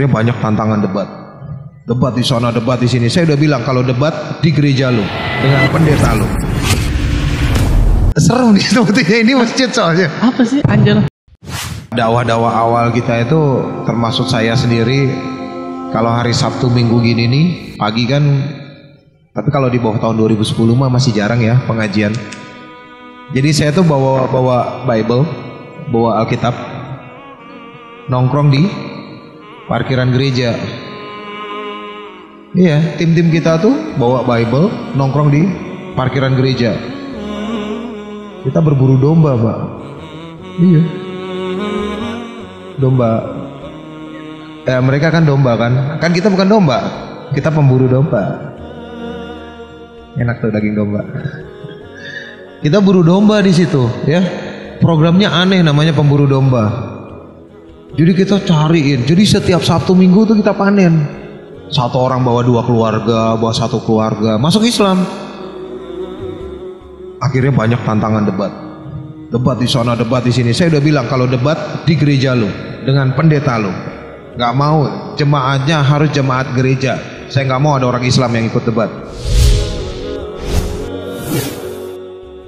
Ini banyak tantangan debat. Debat di sana, debat di sini. Saya udah bilang kalau debat di gereja lu dengan pendeta lu. Seru nih sebetulnya ini masjid soalnya. Apa sih Angel? Dakwah-dakwah awal kita itu termasuk saya sendiri kalau hari Sabtu Minggu gini nih pagi kan tapi kalau di bawah tahun 2010 mah masih jarang ya pengajian. Jadi saya tuh bawa bawa Bible, bawa Alkitab, nongkrong di parkiran gereja. Iya, tim-tim kita tuh bawa Bible, nongkrong di parkiran gereja. Kita berburu domba, Pak. Iya. Domba. Eh, mereka kan domba kan? Kan kita bukan domba. Kita pemburu domba. Enak tuh daging domba. Kita buru domba di situ, ya. Programnya aneh namanya pemburu domba. Jadi kita cariin. Jadi setiap Sabtu Minggu tuh kita panen. Satu orang bawa dua keluarga, bawa satu keluarga, masuk Islam. Akhirnya banyak tantangan debat. Debat di sana, debat di sini. Saya udah bilang kalau debat di gereja lu dengan pendeta lu. Gak mau jemaatnya harus jemaat gereja. Saya nggak mau ada orang Islam yang ikut debat.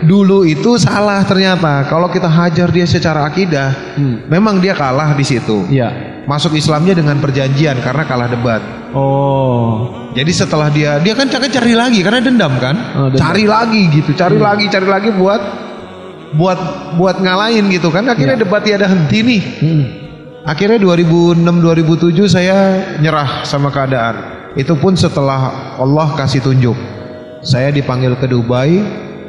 Dulu itu salah ternyata. Kalau kita hajar dia secara akidah, memang dia kalah di situ. Iya. Masuk Islamnya dengan perjanjian karena kalah debat. Oh. Jadi setelah dia dia kan cari cari lagi karena dendam kan? Oh, dendam. Cari lagi gitu, cari lagi, cari lagi buat buat buat ngalahin gitu kan. Akhirnya Iya. debat tiada henti nih. Hmm. Akhirnya 2006 2007 saya nyerah sama keadaan. Itu pun setelah Allah kasih tunjuk. Saya dipanggil ke Dubai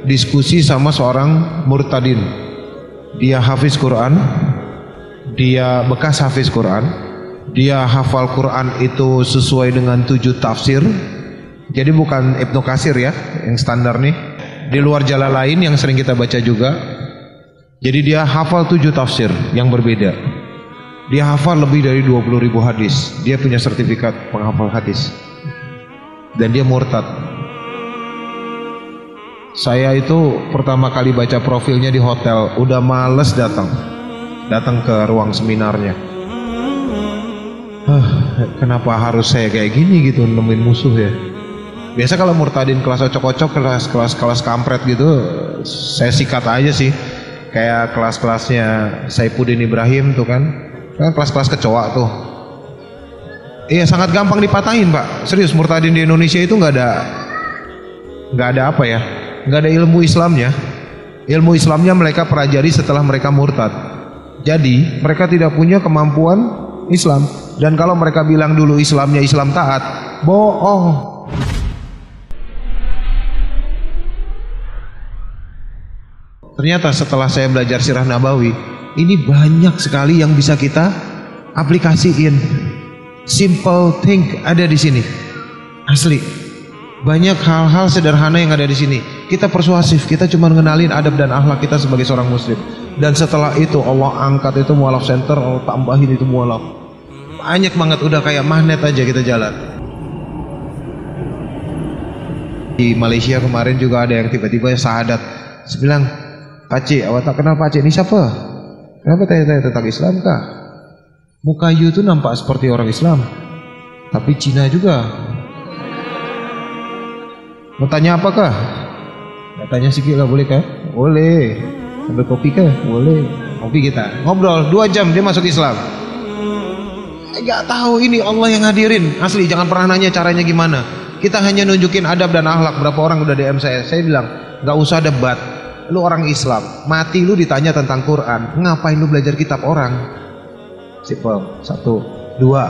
diskusi sama seorang murtadin. Dia hafiz Quran, dia bekas hafiz Quran, dia hafal Quran itu sesuai dengan tujuh tafsir. Jadi bukan Ibnu Kasir ya, yang standar nih. Di luar jalan lain yang sering kita baca juga. Jadi dia hafal tujuh tafsir yang berbeda. Dia hafal lebih dari 20 ribu hadis. Dia punya sertifikat penghafal hadis. Dan dia murtad. Saya itu pertama kali baca profilnya di hotel, udah males datang. Datang ke ruang seminarnya. Hah, kenapa harus saya kayak gini gitu nemuin musuh ya? Biasa kalau murtadin kelas ocok-ocok, kelas kelas kampret gitu, saya sikat aja sih. Kayak kelas-kelasnya Saifuddin Ibrahim tuh kan, kan kelas-kelas kecoa tuh. Iya sangat gampang dipatahin pak. Serius murtadin di Indonesia itu nggak ada nggak ada apa ya nggak ada ilmu Islamnya. Ilmu Islamnya mereka pelajari setelah mereka murtad. Jadi mereka tidak punya kemampuan Islam. Dan kalau mereka bilang dulu Islamnya Islam taat bohong. Ternyata setelah saya belajar sirah nabawi ini banyak sekali yang bisa kita aplikasiin. Simple thing ada di sini. Asli. Banyak hal-hal sederhana yang ada di sini. Kita persuasif, kita cuma ngenalin adab dan akhlak kita sebagai seorang muslim. Dan setelah itu Allah angkat itu mualaf center, Allah tambahin itu mualaf. Banyak banget udah kayak magnet aja kita jalan. Di Malaysia kemarin juga ada yang tiba-tiba sahadat. Saya bilang, Pak Cik, awak tak kenal Pak Cik, ini siapa? Kenapa tanya-tanya tentang Islam kah? Muka you tuh nampak seperti orang Islam. Tapi Cina juga. Mau tanya apakah? Mau tanya sedikit lah boleh kah? Boleh. Sambil kopi kah? Boleh. Kopi kita. Ngobrol dua jam dia masuk Islam. Gak tahu ini Allah yang hadirin. Asli jangan pernah nanya caranya gimana. Kita hanya nunjukin adab dan akhlak. Berapa orang udah DM saya? Saya bilang gak usah debat. Lu orang Islam. Mati lu ditanya tentang Quran. Ngapain lu belajar kitab orang? Simple. Satu. Dua.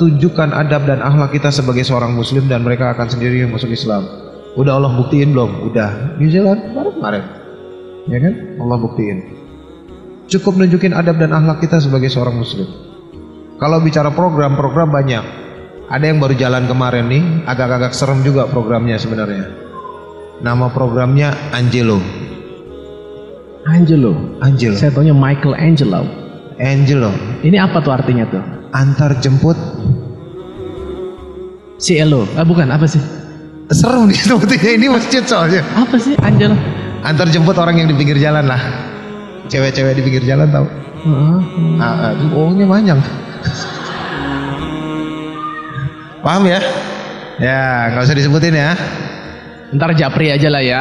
Tunjukkan adab dan akhlak kita sebagai seorang muslim dan mereka akan sendiri masuk Islam. Udah Allah buktiin belum? Udah. New Zealand baru kemarin. Ya kan? Allah buktiin. Cukup nunjukin adab dan akhlak kita sebagai seorang muslim. Kalau bicara program-program banyak. Ada yang baru jalan kemarin nih, agak-agak serem juga programnya sebenarnya. Nama programnya Angelo. Angelo. Angelo. Saya taunya Michael Angelo. Angelo. Ini apa tuh artinya tuh? Antar jemput. CLO. Ah bukan, apa sih? Serem nih sebetulnya ini masjid soalnya. Apa sih Angelo? Antar jemput orang yang di pinggir jalan lah. Cewek-cewek di pinggir jalan tahu. Heeh. Ah, ah, bohongnya panjang. Paham ya? Ya, nggak usah disebutin ya. Ntar japri aja lah ya.